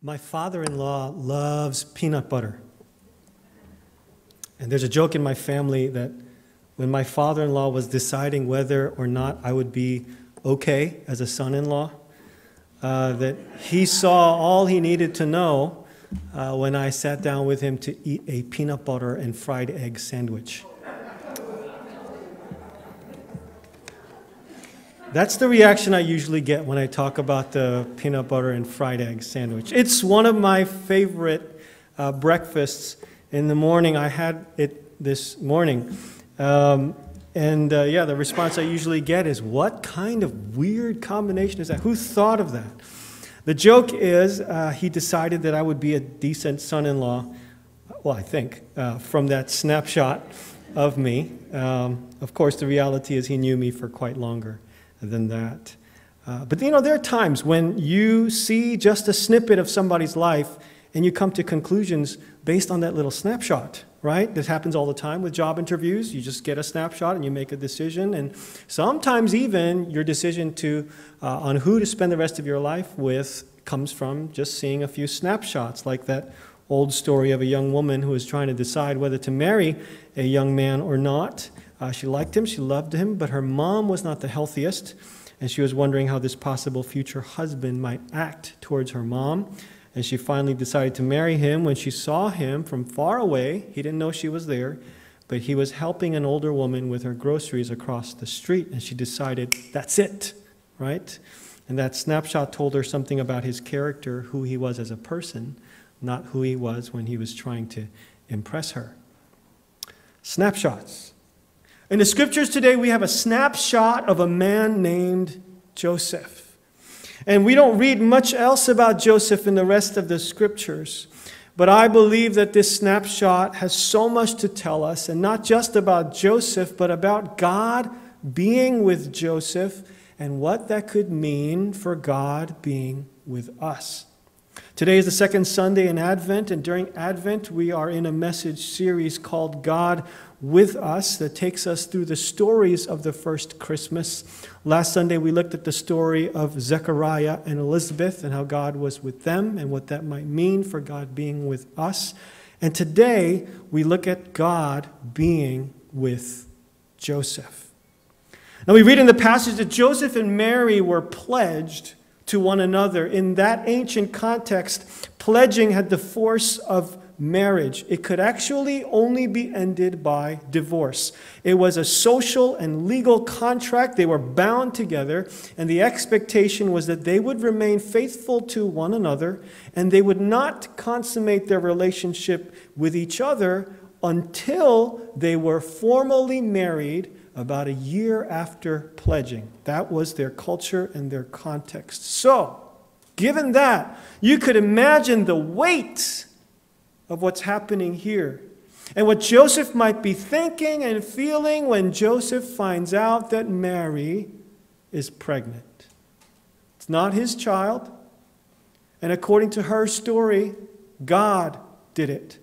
My father in law loves peanut butter. And there's a joke in my family that when my father in law was deciding whether or not I would be okay as a son in law, uh, that he saw all he needed to know uh, when I sat down with him to eat a peanut butter and fried egg sandwich. That's the reaction I usually get when I talk about the peanut butter and fried egg sandwich. It's one of my favorite uh, breakfasts in the morning. I had it this morning. Um, and uh, yeah, the response I usually get is, What kind of weird combination is that? Who thought of that? The joke is, uh, he decided that I would be a decent son in law, well, I think, uh, from that snapshot of me. Um, of course, the reality is he knew me for quite longer than that. Uh, but you know, there are times when you see just a snippet of somebody's life and you come to conclusions based on that little snapshot, right? This happens all the time with job interviews. You just get a snapshot and you make a decision. And sometimes even your decision to, uh, on who to spend the rest of your life with comes from just seeing a few snapshots, like that old story of a young woman who was trying to decide whether to marry a young man or not. Uh, she liked him, she loved him, but her mom was not the healthiest, and she was wondering how this possible future husband might act towards her mom. And she finally decided to marry him when she saw him from far away. He didn't know she was there, but he was helping an older woman with her groceries across the street, and she decided, that's it, right? And that snapshot told her something about his character, who he was as a person, not who he was when he was trying to impress her. Snapshots. In the scriptures today, we have a snapshot of a man named Joseph. And we don't read much else about Joseph in the rest of the scriptures. But I believe that this snapshot has so much to tell us, and not just about Joseph, but about God being with Joseph and what that could mean for God being with us. Today is the second Sunday in Advent, and during Advent, we are in a message series called God with us that takes us through the stories of the first Christmas. Last Sunday, we looked at the story of Zechariah and Elizabeth and how God was with them and what that might mean for God being with us. And today, we look at God being with Joseph. Now, we read in the passage that Joseph and Mary were pledged to one another. In that ancient context, pledging had the force of marriage. It could actually only be ended by divorce. It was a social and legal contract. They were bound together, and the expectation was that they would remain faithful to one another and they would not consummate their relationship with each other until they were formally married about a year after pledging. That was their culture and their context. So, given that, you could imagine the weight of what's happening here. And what Joseph might be thinking and feeling when Joseph finds out that Mary is pregnant. It's not his child. And according to her story, God did it.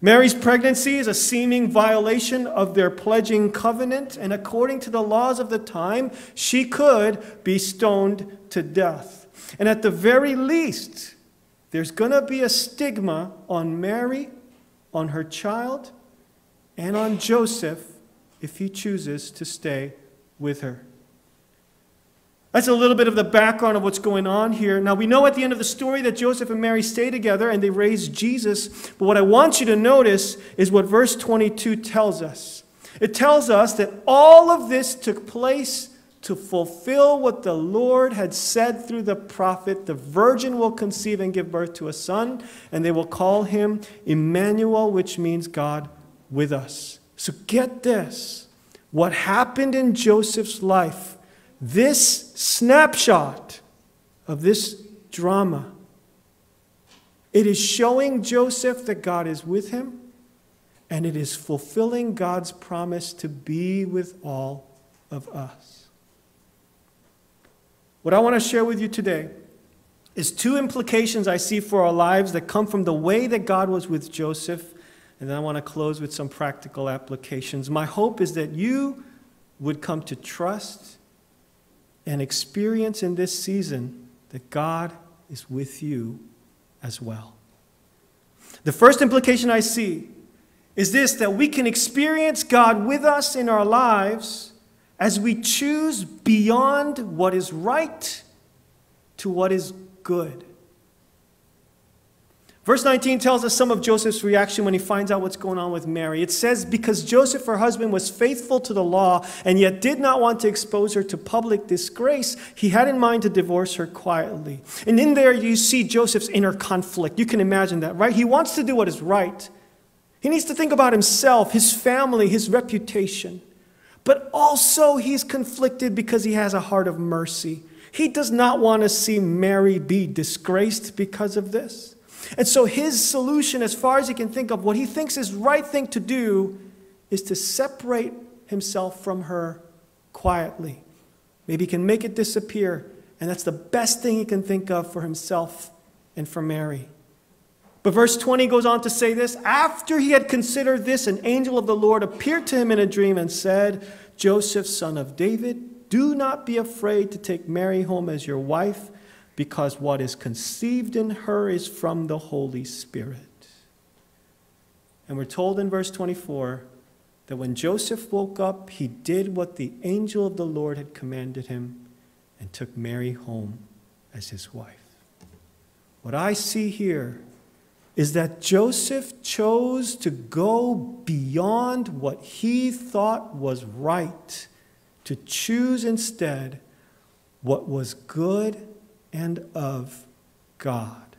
Mary's pregnancy is a seeming violation of their pledging covenant, and according to the laws of the time, she could be stoned to death. And at the very least, there's going to be a stigma on Mary, on her child, and on Joseph if he chooses to stay with her. That's a little bit of the background of what's going on here. Now, we know at the end of the story that Joseph and Mary stay together and they raise Jesus. But what I want you to notice is what verse 22 tells us. It tells us that all of this took place to fulfill what the Lord had said through the prophet the virgin will conceive and give birth to a son, and they will call him Emmanuel, which means God with us. So get this what happened in Joseph's life, this snapshot of this drama, it is showing Joseph that God is with him, and it is fulfilling God's promise to be with all of us. What I want to share with you today is two implications I see for our lives that come from the way that God was with Joseph. And then I want to close with some practical applications. My hope is that you would come to trust and experience in this season that God is with you as well. The first implication I see is this that we can experience God with us in our lives as we choose beyond what is right to what is good. Verse 19 tells us some of Joseph's reaction when he finds out what's going on with Mary. It says, Because Joseph, her husband, was faithful to the law and yet did not want to expose her to public disgrace, he had in mind to divorce her quietly. And in there, you see Joseph's inner conflict. You can imagine that, right? He wants to do what is right, he needs to think about himself, his family, his reputation. But also, he's conflicted because he has a heart of mercy. He does not want to see Mary be disgraced because of this. And so his solution, as far as he can think of, what he thinks is right thing to do, is to separate himself from her quietly. Maybe he can make it disappear, and that's the best thing he can think of for himself and for Mary. But verse 20 goes on to say this After he had considered this, an angel of the Lord appeared to him in a dream and said, Joseph, son of David, do not be afraid to take Mary home as your wife because what is conceived in her is from the Holy Spirit. And we're told in verse 24 that when Joseph woke up, he did what the angel of the Lord had commanded him and took Mary home as his wife. What I see here is that Joseph chose to go beyond what he thought was right, to choose instead what was good and of God.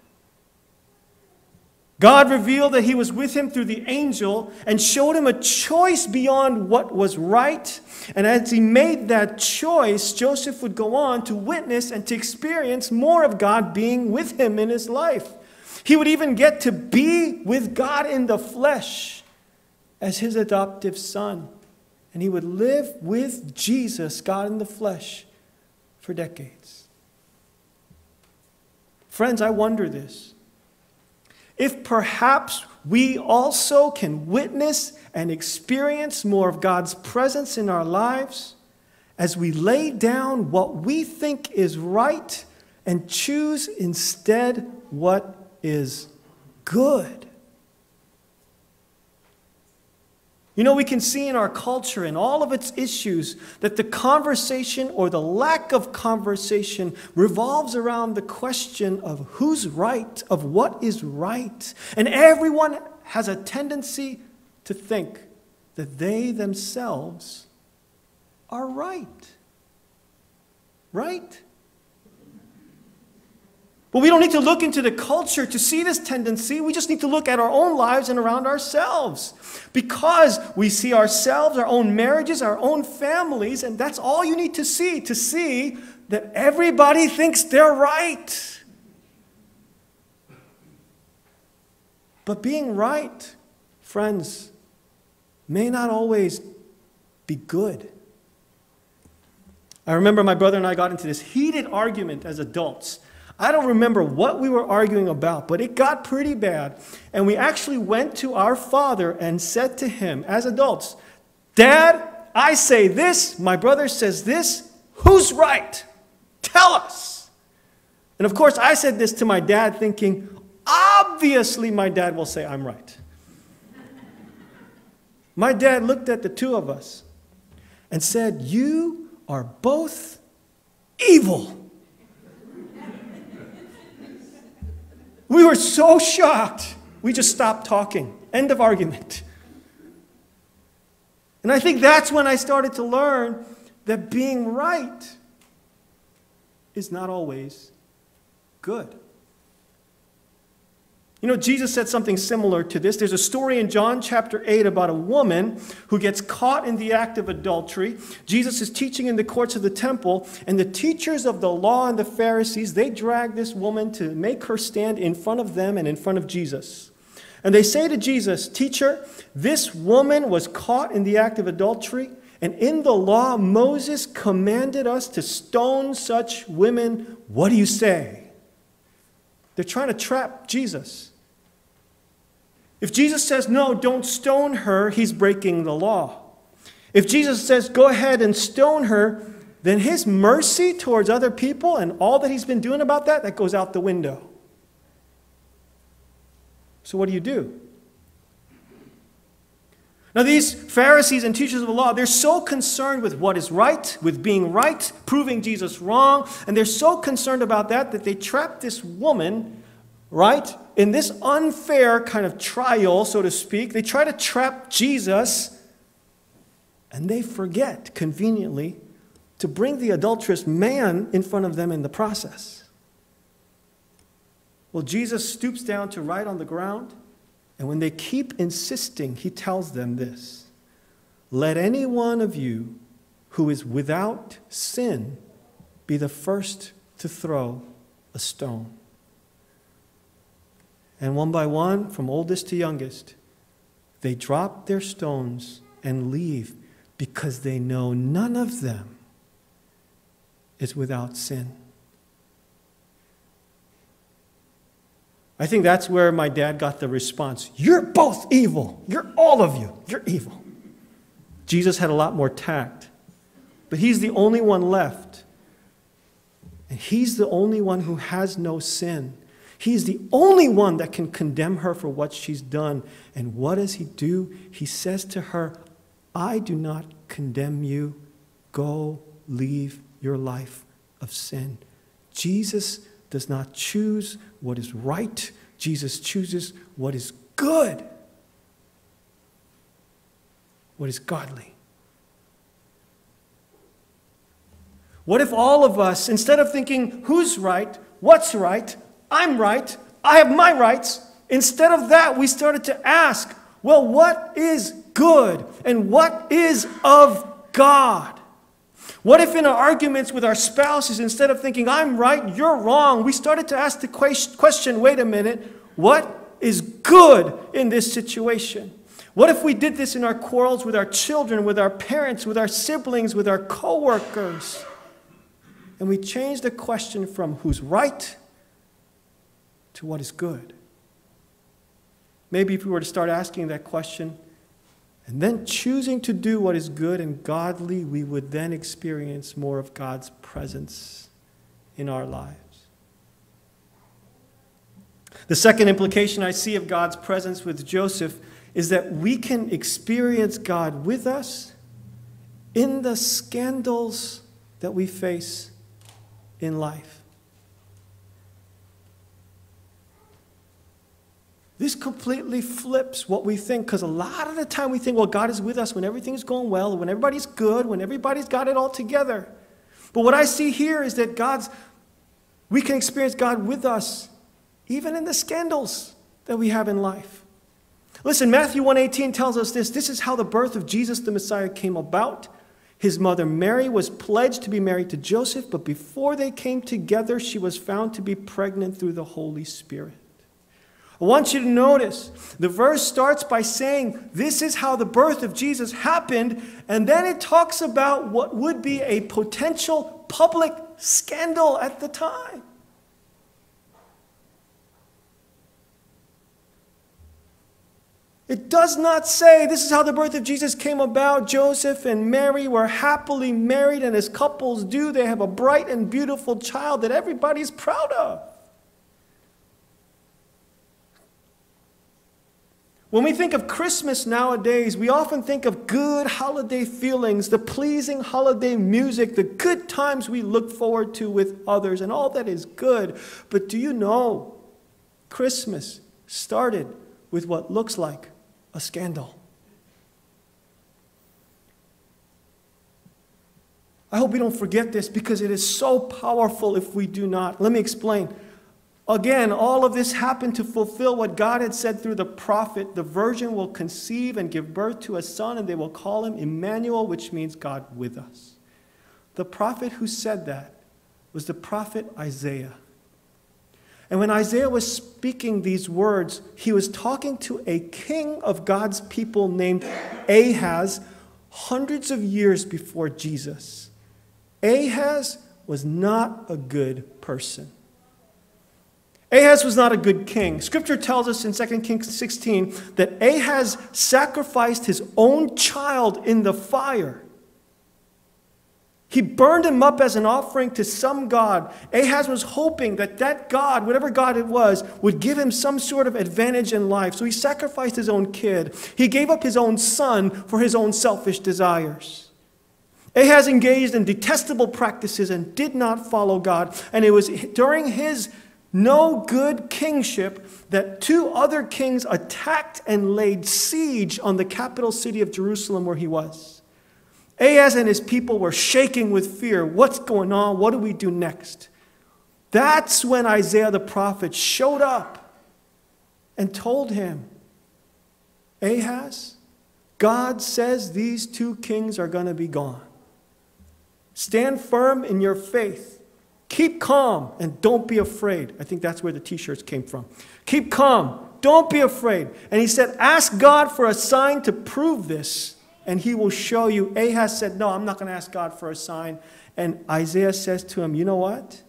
God revealed that he was with him through the angel and showed him a choice beyond what was right. And as he made that choice, Joseph would go on to witness and to experience more of God being with him in his life. He would even get to be with God in the flesh as his adoptive son. And he would live with Jesus, God in the flesh, for decades. Friends, I wonder this. If perhaps we also can witness and experience more of God's presence in our lives as we lay down what we think is right and choose instead what is good. You know, we can see in our culture and all of its issues that the conversation or the lack of conversation revolves around the question of who's right, of what is right. And everyone has a tendency to think that they themselves are right. Right? But we don't need to look into the culture to see this tendency. We just need to look at our own lives and around ourselves. Because we see ourselves, our own marriages, our own families, and that's all you need to see to see that everybody thinks they're right. But being right, friends, may not always be good. I remember my brother and I got into this heated argument as adults I don't remember what we were arguing about, but it got pretty bad. And we actually went to our father and said to him, as adults, Dad, I say this, my brother says this. Who's right? Tell us. And of course, I said this to my dad, thinking, obviously, my dad will say, I'm right. my dad looked at the two of us and said, You are both evil. We were so shocked. We just stopped talking. End of argument. And I think that's when I started to learn that being right is not always good. You know, Jesus said something similar to this. There's a story in John chapter 8 about a woman who gets caught in the act of adultery. Jesus is teaching in the courts of the temple, and the teachers of the law and the Pharisees, they drag this woman to make her stand in front of them and in front of Jesus. And they say to Jesus, Teacher, this woman was caught in the act of adultery, and in the law, Moses commanded us to stone such women. What do you say? They're trying to trap Jesus. If Jesus says, no, don't stone her, he's breaking the law. If Jesus says, go ahead and stone her, then his mercy towards other people and all that he's been doing about that, that goes out the window. So what do you do? Now, these Pharisees and teachers of the law, they're so concerned with what is right, with being right, proving Jesus wrong, and they're so concerned about that that they trap this woman, right, in this unfair kind of trial, so to speak. They try to trap Jesus, and they forget conveniently to bring the adulterous man in front of them in the process. Well, Jesus stoops down to write on the ground. And when they keep insisting, he tells them this Let any one of you who is without sin be the first to throw a stone. And one by one, from oldest to youngest, they drop their stones and leave because they know none of them is without sin. I think that's where my dad got the response You're both evil. You're all of you. You're evil. Jesus had a lot more tact, but he's the only one left. And he's the only one who has no sin. He's the only one that can condemn her for what she's done. And what does he do? He says to her, I do not condemn you. Go leave your life of sin. Jesus does not choose what is right, Jesus chooses what is good, what is godly. What if all of us, instead of thinking who's right, what's right, I'm right, I have my rights, instead of that, we started to ask, well, what is good and what is of God? What if in our arguments with our spouses, instead of thinking, I'm right, you're wrong, we started to ask the question, wait a minute, what is good in this situation? What if we did this in our quarrels with our children, with our parents, with our siblings, with our coworkers? And we changed the question from who's right to what is good. Maybe if we were to start asking that question, and then choosing to do what is good and godly, we would then experience more of God's presence in our lives. The second implication I see of God's presence with Joseph is that we can experience God with us in the scandals that we face in life. This completely flips what we think because a lot of the time we think, well, God is with us when everything's going well, when everybody's good, when everybody's got it all together. But what I see here is that God's, we can experience God with us even in the scandals that we have in life. Listen, Matthew 1:18 tells us this. This is how the birth of Jesus the Messiah came about. His mother Mary was pledged to be married to Joseph, but before they came together, she was found to be pregnant through the Holy Spirit. I want you to notice the verse starts by saying, This is how the birth of Jesus happened, and then it talks about what would be a potential public scandal at the time. It does not say this is how the birth of Jesus came about. Joseph and Mary were happily married, and as couples do, they have a bright and beautiful child that everybody's proud of. When we think of Christmas nowadays, we often think of good holiday feelings, the pleasing holiday music, the good times we look forward to with others, and all that is good. But do you know, Christmas started with what looks like a scandal. I hope we don't forget this because it is so powerful if we do not. Let me explain. Again, all of this happened to fulfill what God had said through the prophet the virgin will conceive and give birth to a son, and they will call him Emmanuel, which means God with us. The prophet who said that was the prophet Isaiah. And when Isaiah was speaking these words, he was talking to a king of God's people named Ahaz hundreds of years before Jesus. Ahaz was not a good person. Ahaz was not a good king. Scripture tells us in 2 Kings 16 that Ahaz sacrificed his own child in the fire. He burned him up as an offering to some God. Ahaz was hoping that that God, whatever God it was, would give him some sort of advantage in life. So he sacrificed his own kid. He gave up his own son for his own selfish desires. Ahaz engaged in detestable practices and did not follow God. And it was during his no good kingship that two other kings attacked and laid siege on the capital city of Jerusalem where he was. Ahaz and his people were shaking with fear. What's going on? What do we do next? That's when Isaiah the prophet showed up and told him, Ahaz, God says these two kings are going to be gone. Stand firm in your faith. Keep calm and don't be afraid. I think that's where the t shirts came from. Keep calm. Don't be afraid. And he said, Ask God for a sign to prove this and he will show you. Ahaz said, No, I'm not going to ask God for a sign. And Isaiah says to him, You know what?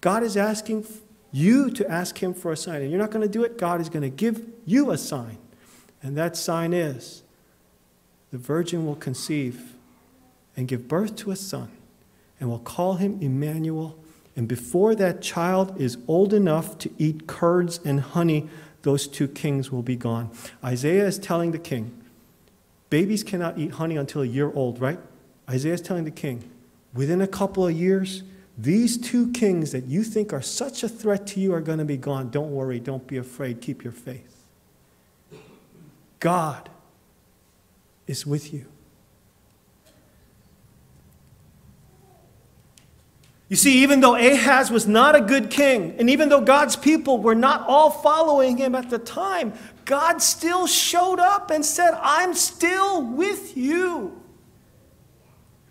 God is asking you to ask him for a sign. And you're not going to do it. God is going to give you a sign. And that sign is the virgin will conceive and give birth to a son and we'll call him Emmanuel. And before that child is old enough to eat curds and honey, those two kings will be gone. Isaiah is telling the king, Babies cannot eat honey until a year old, right? Isaiah is telling the king, within a couple of years, these two kings that you think are such a threat to you are going to be gone. Don't worry, don't be afraid, keep your faith. God is with you. You see, even though Ahaz was not a good king, and even though God's people were not all following him at the time, God still showed up and said, I'm still with you.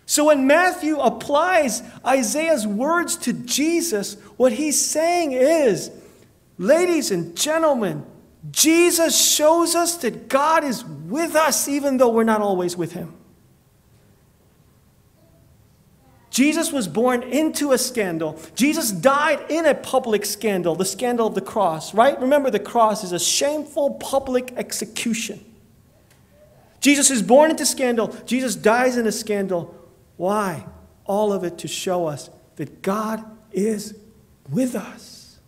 So when Matthew applies Isaiah's words to Jesus, what he's saying is, ladies and gentlemen, Jesus shows us that God is with us even though we're not always with him. Jesus was born into a scandal. Jesus died in a public scandal, the scandal of the cross, right? Remember, the cross is a shameful public execution. Jesus is born into scandal. Jesus dies in a scandal. Why? All of it to show us that God is with us.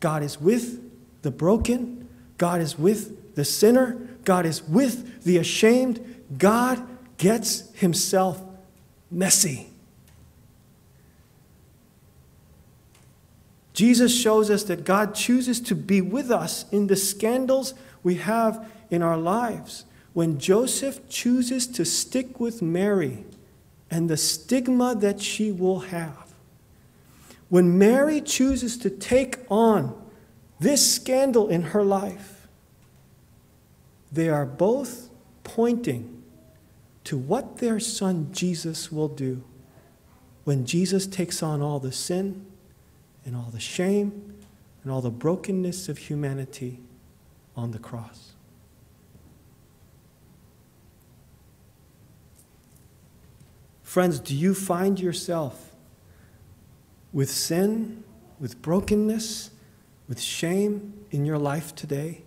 God is with the broken. God is with the sinner. God is with the ashamed. God gets himself messy. Jesus shows us that God chooses to be with us in the scandals we have in our lives. When Joseph chooses to stick with Mary and the stigma that she will have, when Mary chooses to take on this scandal in her life, they are both pointing to what their son Jesus will do when Jesus takes on all the sin and all the shame and all the brokenness of humanity on the cross. Friends, do you find yourself with sin, with brokenness, with shame in your life today?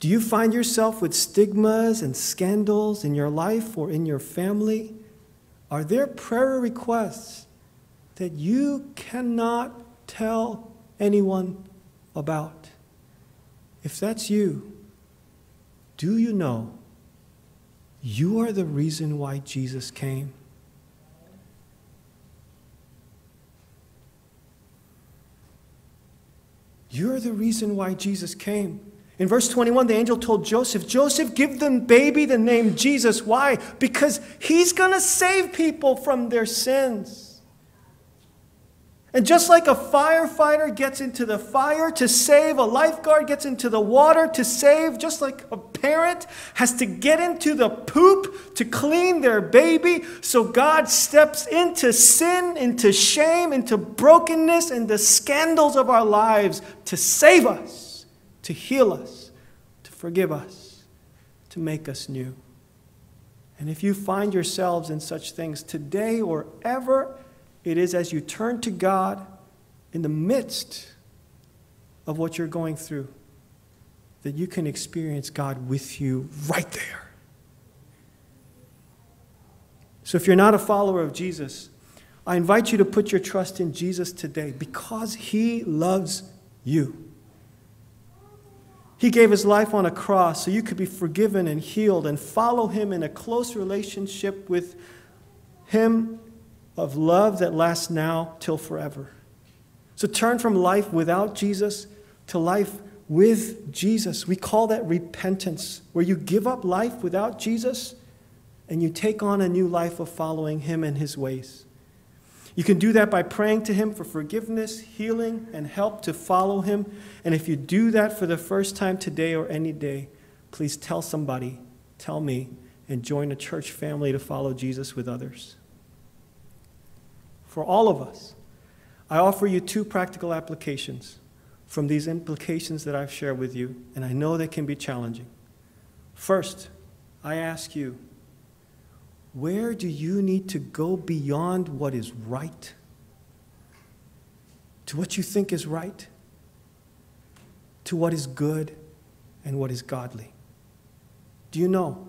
Do you find yourself with stigmas and scandals in your life or in your family? Are there prayer requests that you cannot tell anyone about. If that's you, do you know you are the reason why Jesus came? You're the reason why Jesus came. In verse 21, the angel told Joseph, Joseph, give the baby the name Jesus. Why? Because he's going to save people from their sins. And just like a firefighter gets into the fire to save, a lifeguard gets into the water to save, just like a parent has to get into the poop to clean their baby, so God steps into sin, into shame, into brokenness, and the scandals of our lives to save us, to heal us, to forgive us, to make us new. And if you find yourselves in such things today or ever, it is as you turn to God in the midst of what you're going through that you can experience God with you right there. So if you're not a follower of Jesus, I invite you to put your trust in Jesus today because he loves you. He gave his life on a cross so you could be forgiven and healed and follow him in a close relationship with him of love that lasts now till forever. So turn from life without Jesus to life with Jesus. We call that repentance, where you give up life without Jesus and you take on a new life of following him and his ways. You can do that by praying to Him for forgiveness, healing, and help to follow Him. And if you do that for the first time today or any day, please tell somebody, tell me, and join a church family to follow Jesus with others. For all of us, I offer you two practical applications from these implications that I've shared with you, and I know they can be challenging. First, I ask you, where do you need to go beyond what is right? To what you think is right? To what is good and what is godly? Do you know?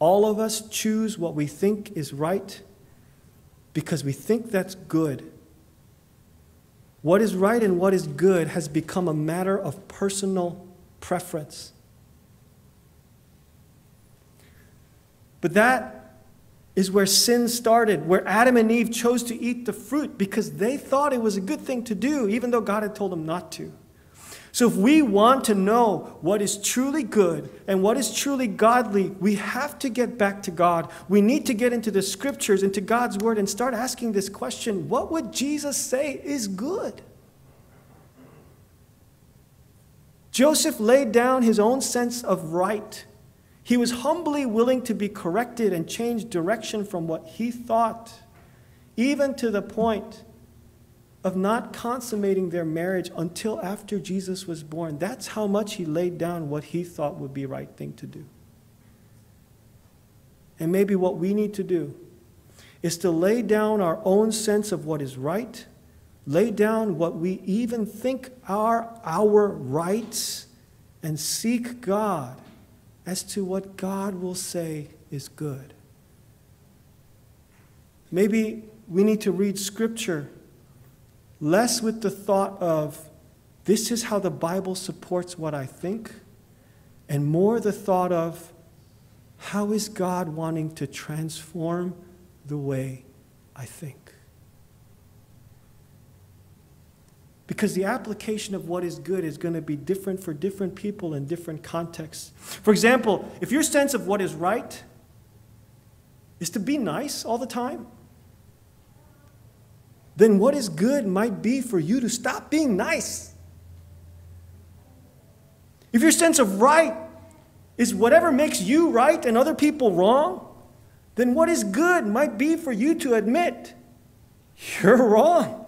All of us choose what we think is right because we think that's good. What is right and what is good has become a matter of personal preference. But that is where sin started, where Adam and Eve chose to eat the fruit because they thought it was a good thing to do, even though God had told them not to. So, if we want to know what is truly good and what is truly godly, we have to get back to God. We need to get into the scriptures, into God's word, and start asking this question what would Jesus say is good? Joseph laid down his own sense of right he was humbly willing to be corrected and change direction from what he thought, even to the point of not consummating their marriage until after Jesus was born. That's how much he laid down what he thought would be right thing to do. And maybe what we need to do is to lay down our own sense of what is right, lay down what we even think are our rights, and seek God as to what God will say is good. Maybe we need to read Scripture less with the thought of, this is how the Bible supports what I think, and more the thought of, how is God wanting to transform the way I think? Because the application of what is good is going to be different for different people in different contexts. For example, if your sense of what is right is to be nice all the time, then what is good might be for you to stop being nice. If your sense of right is whatever makes you right and other people wrong, then what is good might be for you to admit you're wrong.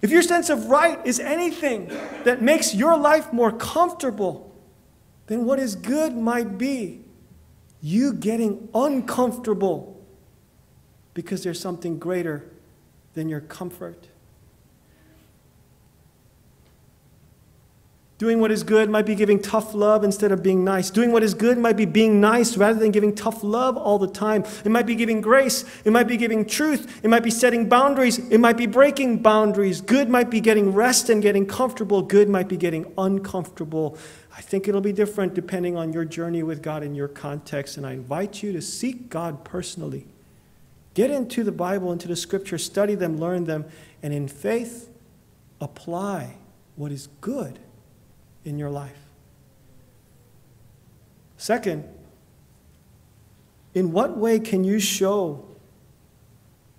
If your sense of right is anything that makes your life more comfortable, then what is good might be you getting uncomfortable because there's something greater than your comfort. Doing what is good might be giving tough love instead of being nice. Doing what is good might be being nice rather than giving tough love all the time. It might be giving grace. It might be giving truth. It might be setting boundaries. It might be breaking boundaries. Good might be getting rest and getting comfortable. Good might be getting uncomfortable. I think it'll be different depending on your journey with God in your context. And I invite you to seek God personally. Get into the Bible, into the scriptures, study them, learn them, and in faith, apply what is good in your life. Second, in what way can you show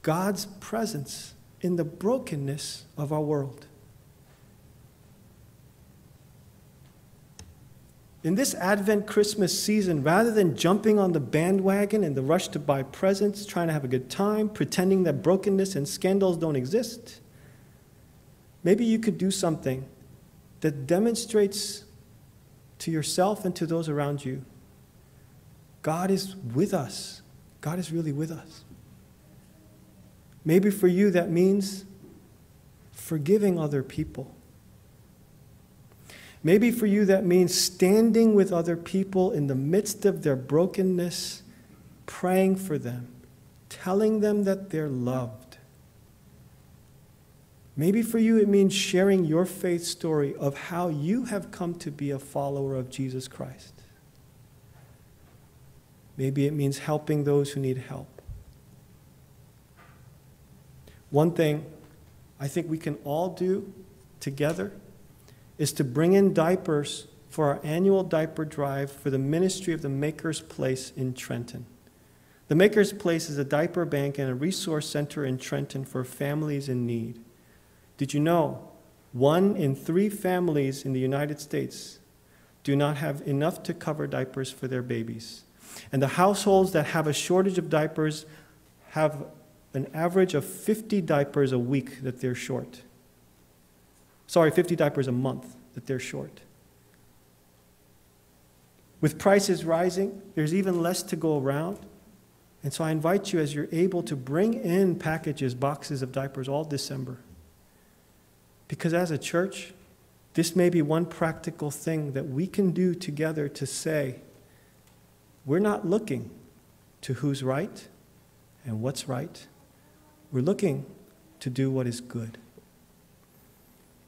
God's presence in the brokenness of our world? In this Advent Christmas season, rather than jumping on the bandwagon in the rush to buy presents, trying to have a good time, pretending that brokenness and scandals don't exist, maybe you could do something that demonstrates to yourself and to those around you God is with us. God is really with us. Maybe for you that means forgiving other people. Maybe for you that means standing with other people in the midst of their brokenness praying for them, telling them that they're loved. Maybe for you it means sharing your faith story of how you have come to be a follower of Jesus Christ. Maybe it means helping those who need help. One thing I think we can all do together is to bring in diapers for our annual diaper drive for the ministry of the Maker's Place in Trenton. The Maker's Place is a diaper bank and a resource center in Trenton for families in need. Did you know one in three families in the United States do not have enough to cover diapers for their babies? And the households that have a shortage of diapers have an average of 50 diapers a week that they're short. Sorry, 50 diapers a month that they're short. With prices rising, there's even less to go around. And so I invite you, as you're able, to bring in packages, boxes of diapers all December. Because as a church, this may be one practical thing that we can do together to say, we're not looking to who's right and what's right. We're looking to do what is good.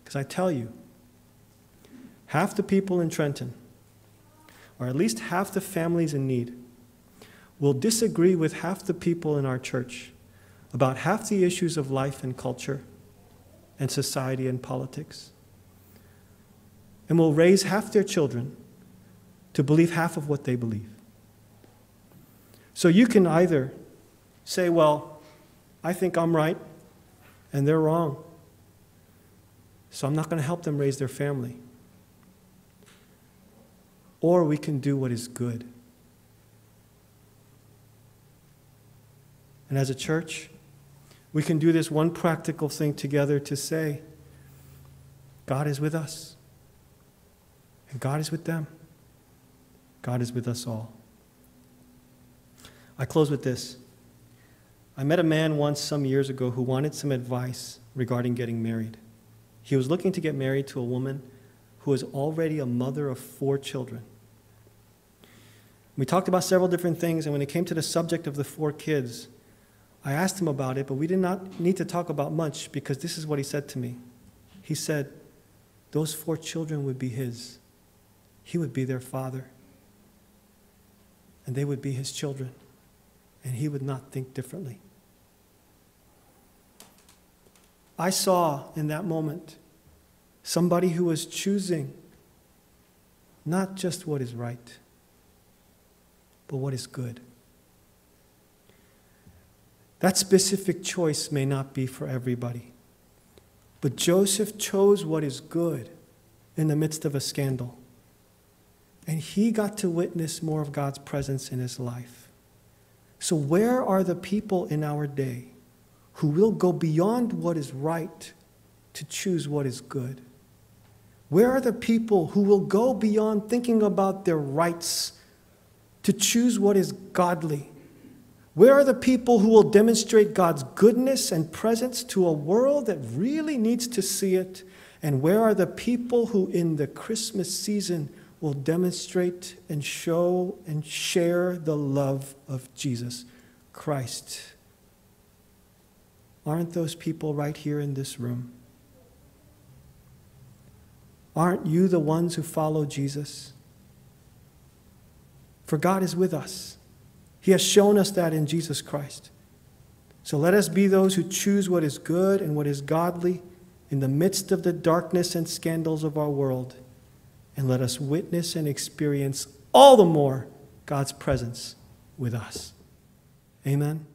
Because I tell you, half the people in Trenton, or at least half the families in need, will disagree with half the people in our church about half the issues of life and culture and society and politics. And will raise half their children to believe half of what they believe. So you can either say, well, I think I'm right and they're wrong. So I'm not going to help them raise their family. Or we can do what is good. And as a church, we can do this one practical thing together to say, God is with us, and God is with them. God is with us all. I close with this. I met a man once some years ago who wanted some advice regarding getting married. He was looking to get married to a woman who was already a mother of four children. We talked about several different things, and when it came to the subject of the four kids, I asked him about it, but we did not need to talk about much because this is what he said to me. He said, Those four children would be his, he would be their father, and they would be his children, and he would not think differently. I saw in that moment somebody who was choosing not just what is right, but what is good. That specific choice may not be for everybody. But Joseph chose what is good in the midst of a scandal. And he got to witness more of God's presence in his life. So, where are the people in our day who will go beyond what is right to choose what is good? Where are the people who will go beyond thinking about their rights to choose what is godly? Where are the people who will demonstrate God's goodness and presence to a world that really needs to see it? And where are the people who, in the Christmas season, will demonstrate and show and share the love of Jesus Christ? Aren't those people right here in this room? Aren't you the ones who follow Jesus? For God is with us. He has shown us that in Jesus Christ. So let us be those who choose what is good and what is godly in the midst of the darkness and scandals of our world. And let us witness and experience all the more God's presence with us. Amen.